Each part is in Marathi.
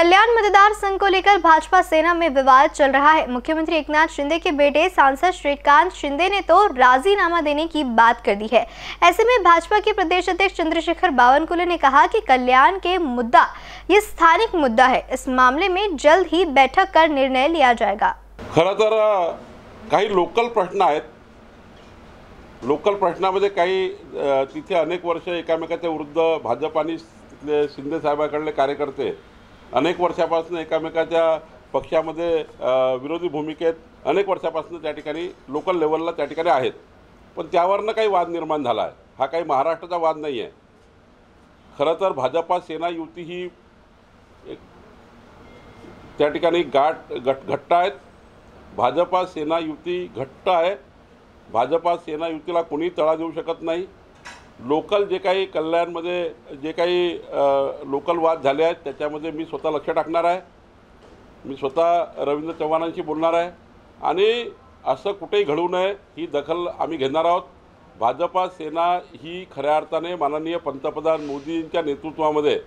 कल्याण मतदार संघ को लेकर भाजपा सेना में विवाद चल रहा है। मुख्यमंत्री एकनाथ शिंदे के बेटे सांसद श्रीकांत शिंदे ने तो राजीनामा देने की बात कर दी है। ऐसे में भाजपा के प्रदेश अध्यक्ष चंद्रशेखर बावनकुले ने कहा कि कल्याण के मुद्दा, ये स्थानिक मुद्दा है। इस मामले में जल्द ही बैठक कर निर्णय लिया जाएगा। खरं तर, काही लोकल प्रश्न आहेत। लोकल प्रश्नामध्ये काही तिथे अनेक वर्ष एकामेकाच्या विरुद्ध भाजप शिंदे साहेबाकडले कार्यकर्ते अनेक वर्षापासून एकामेकाच्या पक्षामध्ये विरोधी भूमिकेत अनेक वर्षापासून त्या ठिकाणी लोकल लेवलला त्या ठिकाणी आहेत. पण त्यावरनं काही वाद निर्माण झाला आहे. हा काही महाराष्ट्राचा वाद नाही आहे खरं तर भाजपा सेना युती ही एक त्या ठिकाणी गाठ गट घट्ट आहेत. भाजपा सेना युती घट्ट आहे. भाजपा सेना युतीला कोणी तळा देऊ शकत नाही. लोकल जे काही कल्याणमध्ये जे काही लोकल वाद झाले आहेत त्याच्यामध्ये मी स्वतः लक्ष टाकणार आहे. मी स्वतः रवींद्र चव्हाणांशी बोलणार आहे. आणि असं कुठेही घडू नये ही दखल आम्ही घेणार आहोत. भाजपा सेना ही खऱ्या अर्थाने माननीय पंतप्रधान मोदींच्या नेतृत्वामध्ये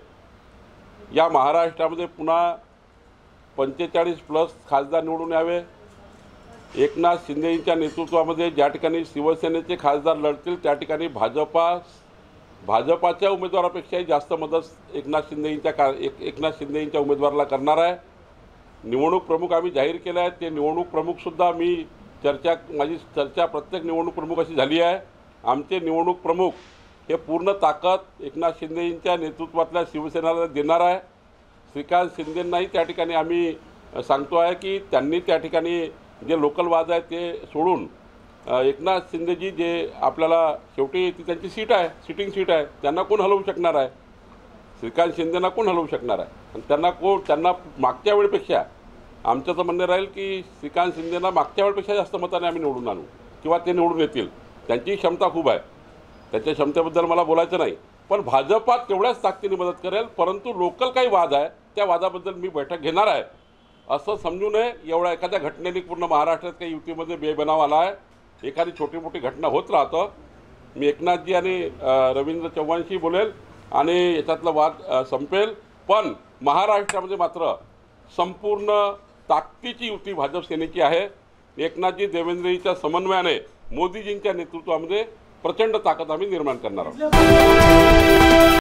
या महाराष्ट्रामध्ये पुन्हा पंचेचाळीस प्लस खासदार निवडून यावे. एकनाथ शिंदेंच्या नेतृत्वामध्ये ज्या ठिकाणी शिवसेनेचे खासदार लढतील त्या ठिकाणी भाजपा भाजपाच्या उमेदवारापेक्षाही जास्त मदत एकनाथ शिंदेंच्या का एक एकनाथ शिंदेंच्या उमेदवाराला करणार आहे. निवडणूक प्रमुख आम्ही जाहीर केले आहेत. ते निवडणूक प्रमुखसुद्धा मी चर्चा माझी चर्चा प्रत्येक निवडणूक प्रमुख अशी झाली आहे. आमचे निवडणूक प्रमुख हे पूर्ण ताकद एकनाथ शिंदेंच्या नेतृत्वातल्या शिवसेनेला देणार आहे. श्रीकांत शिंदेंनाही त्या ठिकाणी आम्ही सांगतो आहे की त्यांनी त्या ठिकाणी जे लोकल वाद आहेत ते सोडून एकनाथ शिंदेजी जे आपल्याला शेवटी ती त्यांची सीट आहे सिटिंग सीट आहे त्यांना कोण हलवू शकणार आहे? श्रीकांत शिंदेना कोण हलवू शकणार आहे? आणि त्यांना कोण त्यांना मागच्या वेळेपेक्षा आमचं तर म्हणणं राहील की श्रीकांत शिंदेना मागच्या वेळेपेक्षा जास्त मताने आम्ही निवडून आणू किंवा ते निवडून येतील. त्यांची क्षमता खूप आहे. त्याच्या क्षमतेबद्दल मला बोलायचं नाही. पण भाजपात तेवढ्याच ताकदीने मदत करेल परंतु लोकल काही वाद आहे त्या वादाबद्दल मी बैठक घेणार आहे. असं समजू नये एवढ्या एखाद्या घटनेने पूर्ण महाराष्ट्रात काही युतीमध्ये बेबनाव आला आहे. एखादी छोटी मोठी घटना होत राहतं. मी एकनाथजी आणि रवींद्र चव्हाणशी बोलेल आणि याच्यातला वाद संपेल. पण महाराष्ट्रामध्ये मात्र संपूर्ण ताकदीची युती भाजप सेनेची आहे. एकनाथजी देवेंद्रजीच्या समन्वयाने मोदीजींच्या नेतृत्वामध्ये प्रचंड ताकद आम्ही निर्माण करणार आहोत.